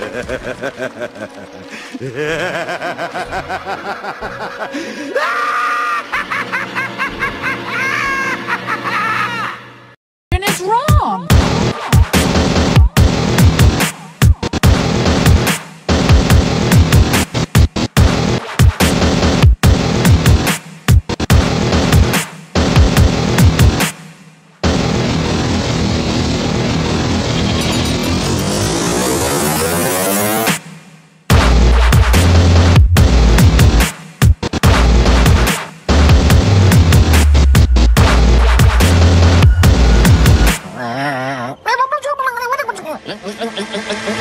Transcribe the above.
is Mm-mm-mm-mm-mm.